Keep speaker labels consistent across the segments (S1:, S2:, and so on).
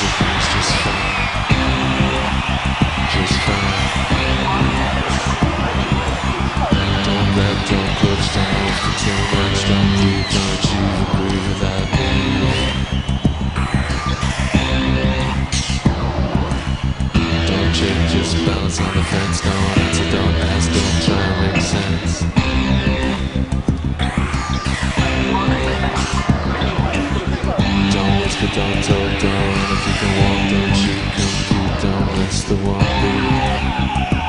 S1: everything's just fine. Just fine. Don't let, don't push, don't move for too much, don't breathe, don't you with that me? Don't check, just balance on the fence, don't answer, don't ask, don't try and make sense. Don't whisper, don't don't if you can walk, don't. Shoot, compete, don't miss the one. beat.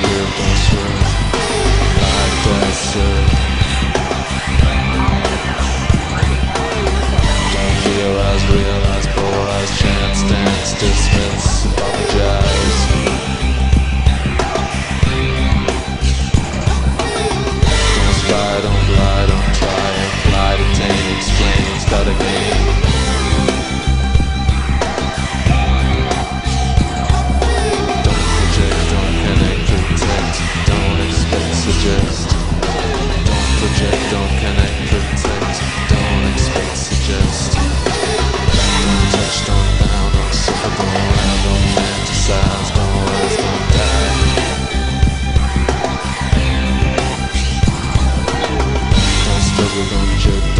S1: Rattle, don't shackle, project, don't connect, protect, don't expect, suggest. Don't touch, don't bow, don't suffer, don't around, don't fantasize, don't rise, don't die. Don't struggle, don't jerk,